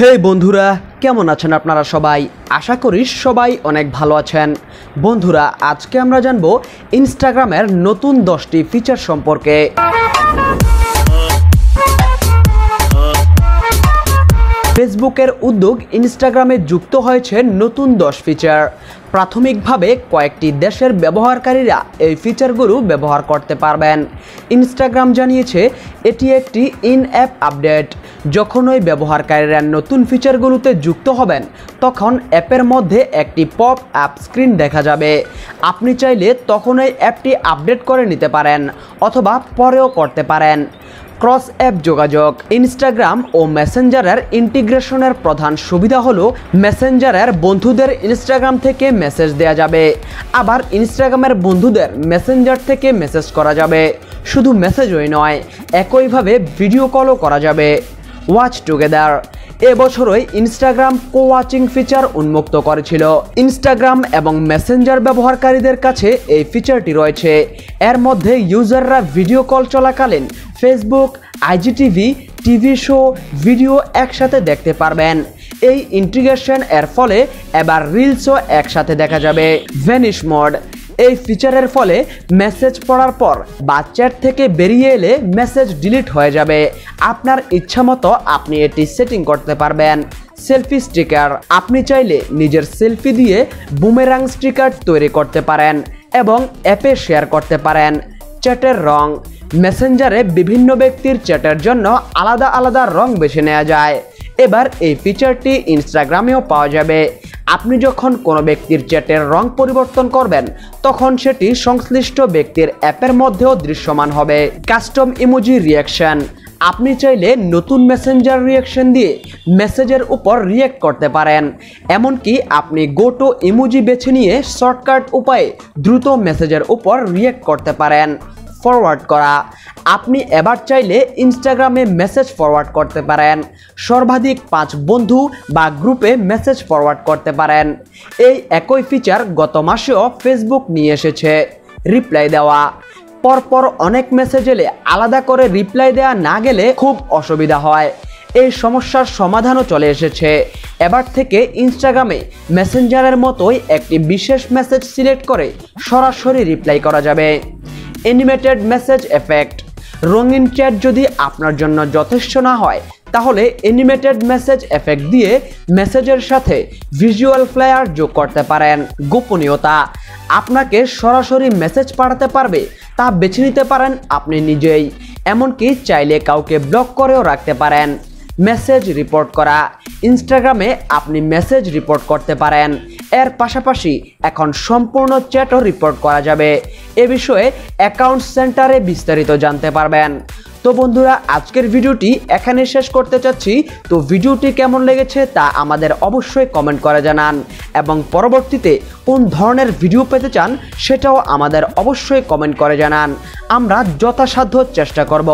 হে বন্ধুরা, কেমন আছেন আপনারা সবাই? আশা করি সবাই অনেক ভালো আছেন। বন্ধুরা, আজকে আমরা জানব ইনস্টাগ্রামের নতুন দশটি ফিচার সম্পর্কে। ফেসবুকের উদ্যোগ ইনস্টাগ্রামে যুক্ত হয়েছে নতুন দশ ফিচার প্রাথমিকভাবে কয়েকটি দেশের ব্যবহারকারীরা এই ফিচারগুলো ব্যবহার করতে পারবেন। ইনস্টাগ্রাম জানিয়েছে, এটি একটি ইন অ্যাপ আপডেট যখন ওই ব্যবহারকারীরা নতুন ফিচারগুলোতে যুক্ত হবেন, তখন অ্যাপের মধ্যে একটি পপ অ্যাপ স্ক্রিন দেখা যাবে। আপনি চাইলে তখন এই অ্যাপটি আপডেট করে নিতে পারেন অথবা পরেও করতে পারেন। ক্রস অ্যাপ যোগাযোগ, ইনস্টাগ্রাম ও মেসেঞ্জারের ইন্টিগ্রেশনের প্রধান সুবিধা হলো মেসেঞ্জারের বন্ধুদের ইনস্টাগ্রাম থেকে মেসেজ দেওয়া যাবে। আবার ইনস্টাগ্রামের বন্ধুদের মেসেঞ্জার থেকে মেসেজ করা যাবে। শুধু মেসেজই নয়, একইভাবে ভিডিও কলও করা যাবে। ওয়াচ টুগেদার এবছরই ইনস্টাগ্রাম কো ওয়াচিং ফিচার উন্মুক্ত করেছিল। ইনস্টাগ্রাম এবং মেসেঞ্জার ব্যবহারকারীদের কাছে এই ফিচারটি রয়েছে। এর মধ্যে ইউজাররা ভিডিও কল চলাকালীন Facebook IGTV TV show video একসাথে দেখতে পারবেন। এই ইন্টিগ্রেশন এর ফলে এবার রিলসও একসাথে দেখা যাবে। ভ্যানিশ মোড এই ফিচারের ফলে মেসেজ পড়ার পর বা চ্যাট থেকে বেরিয়ে এলে মেসেজ ডিলিট হয়ে যাবে। আপনার ইচ্ছামতো আপনি এটি সেটিং করতে পারবেন। সেলফি স্টিকার আপনি চাইলে নিজের সেলফি দিয়ে বুমেরাং স্টিকার তৈরি করতে পারেন এবং অ্যাপে শেয়ার করতে পারেন। চ্যাটের রং। মেসেঞ্জারে বিভিন্ন ব্যক্তির চ্যাটের জন্য আলাদা আলাদা রং বেছে নেওয়া যায়। এবার এই ফিচারটি ইনস্টাগ্রামেও পাওয়া যাবে। আপনি যখন কোনো ব্যক্তির চ্যাটের রং পরিবর্তন করবেন, তখন সেটি সংশ্লিষ্ট ব্যক্তির অ্যাপের মধ্যেও দৃশ্যমান হবে। কাস্টম ইমোজি রিয়াকশন আপনি চাইলে নতুন মেসেঞ্জার রিয়াকশন দিয়ে মেসেজের উপর রিয়েক্ট করতে পারেন। এমনকি আপনি গোটো ইমোজি বেছে নিয়ে শর্টকাট উপায়ে দ্রুত মেসেজের উপর রিয়েক্ট করতে পারেন। ফরওয়ার্ড করা। আপনি এবার চাইলে ইনস্টাগ্রামে মেসেজ ফরওয়ার্ড করতে পারেন। সর্বাধিক পাঁচ বন্ধু বা গ্রুপে মেসেজ ফরওয়ার্ড করতে পারেন। এই একই ফিচার গত মাসেও ফেসবুক নিয়ে এসেছে রিপ্লাই দেওয়া। পরপর অনেক মেসেজ এলে আলাদা করে রিপ্লাই দেওয়া না গেলে খুব অসুবিধা হয়। এই সমস্যার সমাধানও চলে এসেছে। এবার থেকে ইনস্টাগ্রামে মেসেঞ্জারের মতোই একটি বিশেষ মেসেজ সিলেক্ট করে সরাসরি রিপ্লাই করা যাবে। অ্যানিমেটেড মেসেজ এফেক্ট রঙিন চ্যাট যদি আপনার জন্য যথেষ্ট না হয়, তাহলে অ্যানিমেটেড মেসেজ এফেক্ট দিয়ে মেসেজের সাথে ভিজুয়াল ফ্লেয়ার যোগ করতে পারেন। গোপনীয়তা, আপনাকে সরাসরি মেসেজ পাঠাতে পারবে, তা বেছে নিতে পারেন আপনি নিজেই। এমনকি চাইলে কাউকে ব্লক করেও রাখতে পারেন। মেসেজ রিপোর্ট করা ইনস্টাগ্রামে আপনি মেসেজ রিপোর্ট করতে পারেন। এর পাশাপাশি এখন সম্পূর্ণ চ্যাটও রিপোর্ট করা যাবে। এ বিষয়ে অ্যাকাউন্ট সেন্টারে বিস্তারিত জানতে পারবেন। তো বন্ধুরা, আজকের ভিডিওটি এখানে শেষ করতে চাচ্ছি। তো ভিডিওটি কেমন লেগেছে তা আমাদের অবশ্যই কমেন্ট করে জানান। এবং পরবর্তীতে কোন ধরনের ভিডিও পেতে চান, সেটাও আমাদের অবশ্যই কমেন্ট করে জানান। আমরা যথাসাধ্য চেষ্টা করব।